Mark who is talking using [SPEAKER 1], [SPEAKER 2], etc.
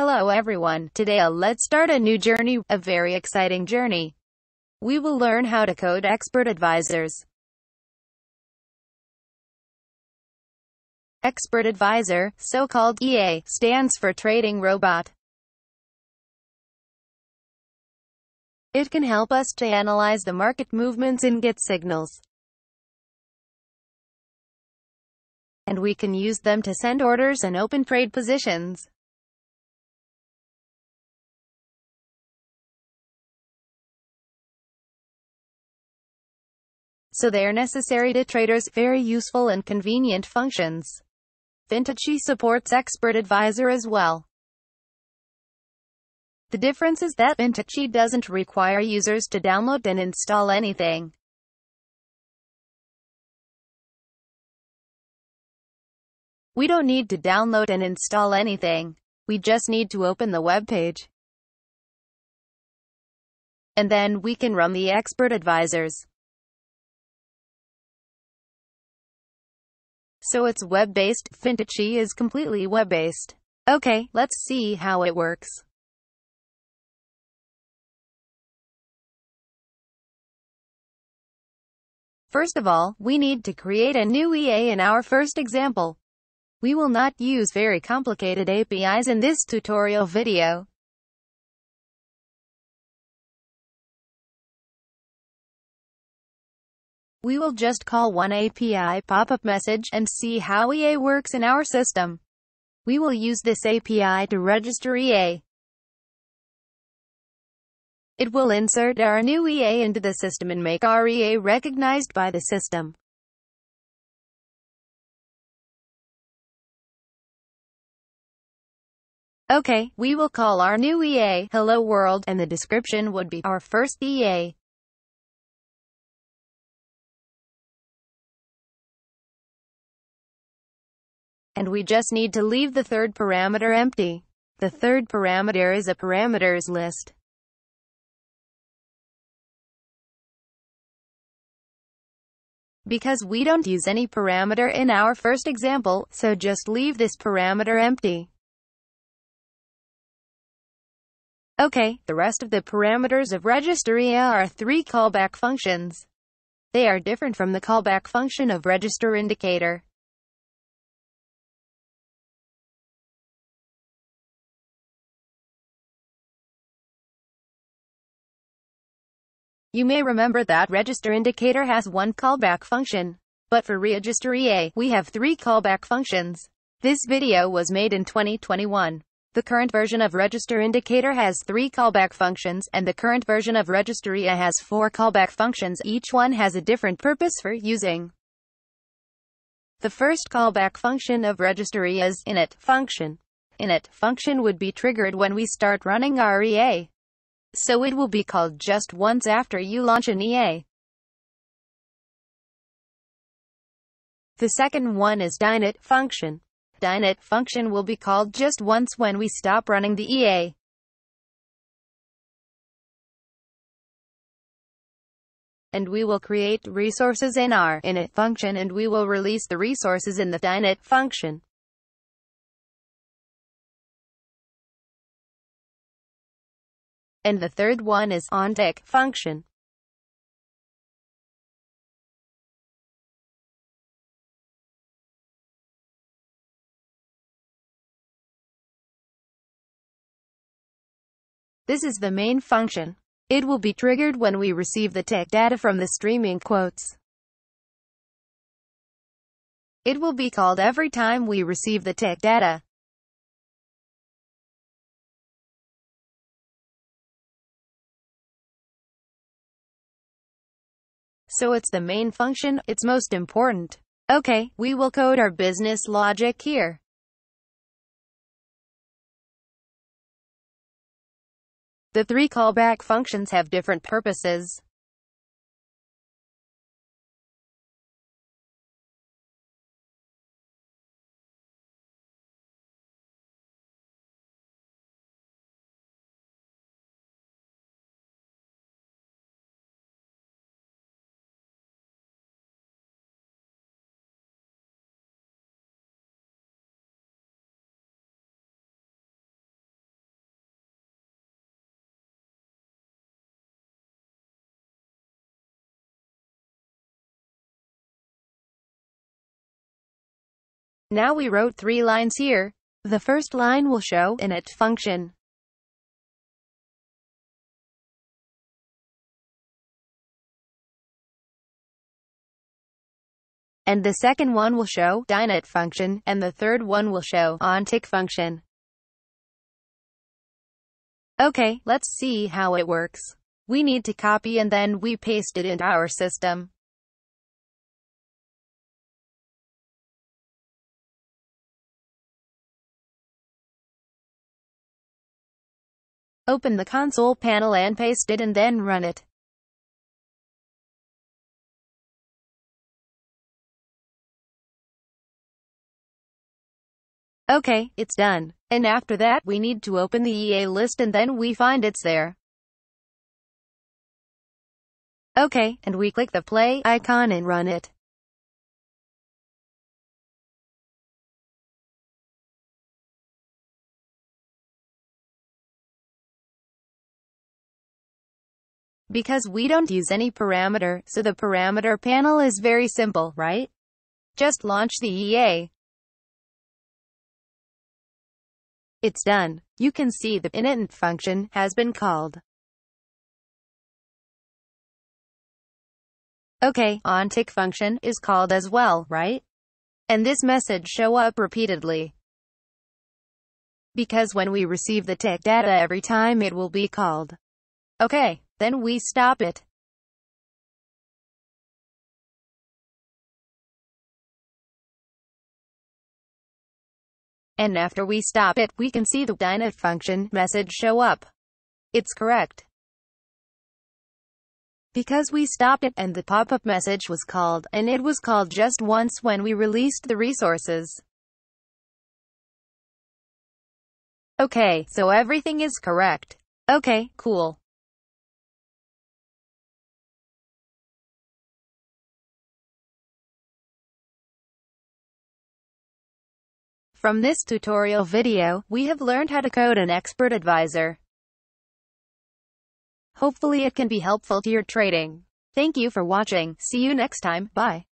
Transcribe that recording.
[SPEAKER 1] Hello everyone, today uh, let's start a new journey, a very exciting journey. We will learn how to code expert advisors. Expert Advisor, so-called EA, stands for Trading Robot. It can help us to analyze the market movements and get signals. And we can use them to send orders and open trade positions. So they are necessary to traders, very useful and convenient functions. Fintechee supports Expert Advisor as well. The difference is that Fintechee doesn't require users to download and install anything. We don't need to download and install anything. We just need to open the web page. And then we can run the expert advisors. So it's web-based, Fintechee is completely web-based. Okay, let's see how it works. First of all, we need to create a new EA in our first example. We will not use very complicated APIs in this tutorial video. We will just call one API pop-up message and see how EA works in our system. We will use this API to register EA. It will insert our new EA into the system and make our EA recognized by the system. Okay, we will call our new EA, Hello World, and the description would be our first EA. And we just need to leave the third parameter empty. The third parameter is a parameters list. Because we don't use any parameter in our first example, so just leave this parameter empty. Okay, the rest of the parameters of register EA are three callback functions. They are different from the callback function of register indicator. You may remember that register indicator has one callback function. But for register EA, we have three callback functions. This video was made in 2021. The current version of register indicator has three callback functions, and the current version of register EA has four callback functions. Each one has a different purpose for using. The first callback function of register EA is init function. Init function would be triggered when we start running our EA so it will be called just once after you launch an EA. The second one is deinit function. Deinit function will be called just once when we stop running the EA. And we will create resources in our init function and we will release the resources in the deinit function. And the third one is onTick function. This is the main function. It will be triggered when we receive the tick data from the streaming quotes. It will be called every time we receive the tick data. So it's the main function, it's most important. Okay, we will code our business logic here. The three callback functions have different purposes. Now we wrote three lines here. The first line will show init function. And the second one will show init function, and the third one will show onTick function. Okay, let's see how it works. We need to copy and then we paste it into our system. Open the console panel and paste it and then run it. Okay, it's done. And after that, we need to open the EA list and then we find it's there. Okay, and we click the play icon and run it. Because we don't use any parameter, so the parameter panel is very simple, right? Just launch the EA. It's done. You can see the init function has been called. Okay, onTick function is called as well, right? And this message show up repeatedly. Because when we receive the tick data every time it will be called. Okay, then we stop it. and after we stop it, we can see the init function message show up. It's correct. Because we stopped it, and the pop-up message was called, and it was called just once when we released the resources. Okay, so everything is correct. Okay, cool. From this tutorial video, we have learned how to code an expert advisor. Hopefully it can be helpful to your trading. Thank you for watching. See you next time. Bye.